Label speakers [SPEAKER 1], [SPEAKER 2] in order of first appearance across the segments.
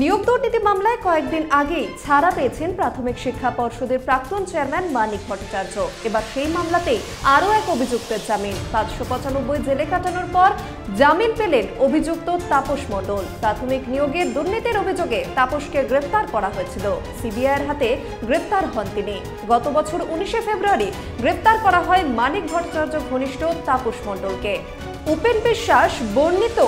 [SPEAKER 1] নিয়োগ দুর্নীতি মামলায় কয়েকদিন আগেই ছাড়া পেয়েছেন প্রাথমিক শিক্ষা পর্ষদের প্রাক্তন চেয়ারম্যান মানিক ভট্টাচার্য। এবার সেই মামলাতেই আরও এক অভিযুক্তের জামিন। পাঁচশো পঁচানব্বই জেলে কাটানোর পর জামিন পেলেন অভিযুক্ত তাপস মণ্ডল। প্রাথমিক নিয়োগের দুর্নীতির অভিযোগে তাপসকে গ্রেফতার করা হয়েছিল। সিবিআইয়ের হাতে গ্রেফতার হন তিনি। গত বছর উনিশে ফেব্রুয়ারি গ্রেফতার করা হয় মানিক ভট্টাচার্য ঘনিষ্ঠ তাপস মণ্ডলকে। উপেন বিশ্বাস বর্ণিত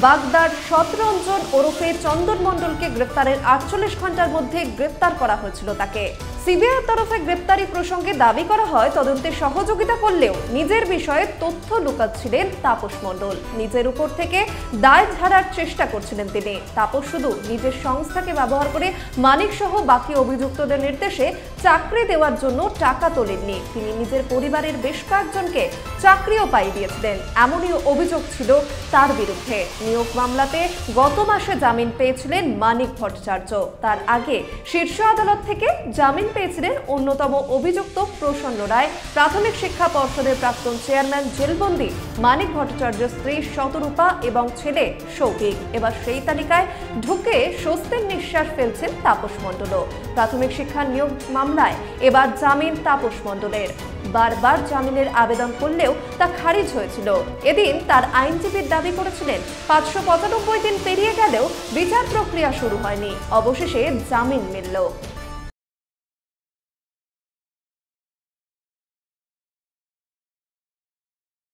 [SPEAKER 1] বাগদার শতরঞ্জন ওরফে চন্দন মণ্ডলকে গ্রেপ্তারের আটচল্লিশ ঘণ্টার মধ্যে গ্রেফতার করা হয়েছিল তাকে। সিবিআইয়ের তরফে গ্রেপ্তারি প্রসঙ্গে দাবি করা হয়, তদন্তে সহযোগিতা করলেও নিজের বিষয়ে তথ্য লুকাচ্ছিলেন তাপস মণ্ডল। নিজের উপর থেকে দায় ঝাড়ার চেষ্টা করছিলেন তিনি। তাপস শুধু নিজের সংস্থাকে ব্যবহার করে মানিক সহ বাকি অভিযুক্তদের নির্দেশে চাকরি দেওয়ার জন্য টাকা তোলেননি। তিনি নিজের পরিবারের বেশ কয়েকজনকে চাকরিও পাই দিয়েছিলেন। এমনই অভিযোগ ছিল তার বিরুদ্ধে। নিয়োগ মামলাতে গত মাসে জামিন পেয়েছিলেন মানিক ভট্টাচার্য। তার আগে শীর্ষ আদালত থেকে জামিন পেয়েছিলেন অন্যতম অভিযুক্ত প্রসন্ন রায়। প্রাথমিক শিক্ষা পর্ষদের প্রাক্তন চেয়ারম্যান জেলবন্দি মানিক ভট্টাচার্যের স্ত্রী শতরূপা এবং ছেলে শৌকিক এবার সেই তালিকায় ঢুকে স্বস্তির নিঃশ্বাস ফেলছেন তাপস মণ্ডলও প্রাথমিক শিক্ষা নিয়োগ মামলায় এবার জামিন তাপস মণ্ডলের। বারবার জামিনের আবেদন করলেও তা খারিজ হয়েছিল। এদিন তার আইনজীবীর দাবি করেছিলেন, পাঁচশো পঁচানব্বই দিন পেরিয়ে গেলেও বিচার প্রক্রিয়া শুরু হয়নি। অবশেষে জামিন মিলল।